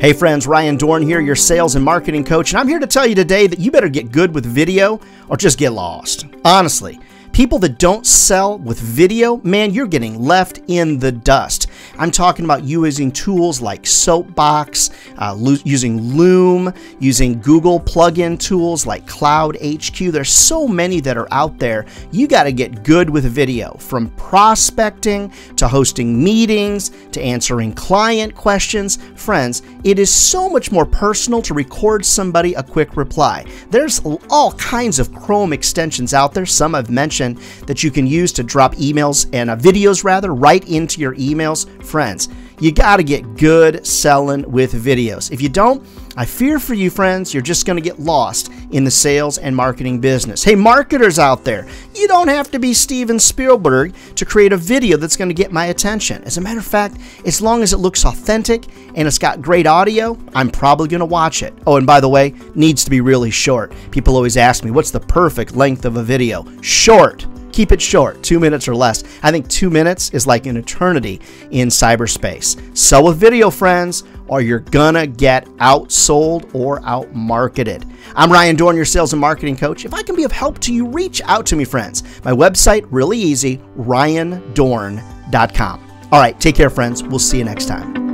Hey friends, Ryan Dohrn here, your sales and marketing coach, and I'm here to tell you today that you better get good with video or just get lost. Honestly, People that don't sell with video, man, you're getting left in the dust. I'm talking about using tools like Soapbox, uh, using Loom, using Google plugin tools like Cloud HQ. There's so many that are out there. You got to get good with video from prospecting to hosting meetings to answering client questions. Friends, it is so much more personal to record somebody a quick reply. There's all kinds of Chrome extensions out there. Some I've mentioned that you can use to drop emails and uh, videos rather right into your emails. Friends, you got to get good selling with videos. If you don't, I fear for you, friends, you're just going to get lost in the sales and marketing business. Hey, marketers out there, you don't have to be Steven Spielberg to create a video that's going to get my attention. As a matter of fact, as long as it looks authentic and it's got great audio, I'm probably going to watch it. Oh, and by the way, needs to be really short. People always ask me, what's the perfect length of a video? Short. Keep it short, two minutes or less. I think two minutes is like an eternity in cyberspace. Sell with video, friends, or you're gonna get outsold or outmarketed. I'm Ryan Dohrn, your sales and marketing coach. If I can be of help to you, reach out to me, friends. My website, really easy, ryandohrn.com. All right, take care, friends. We'll see you next time.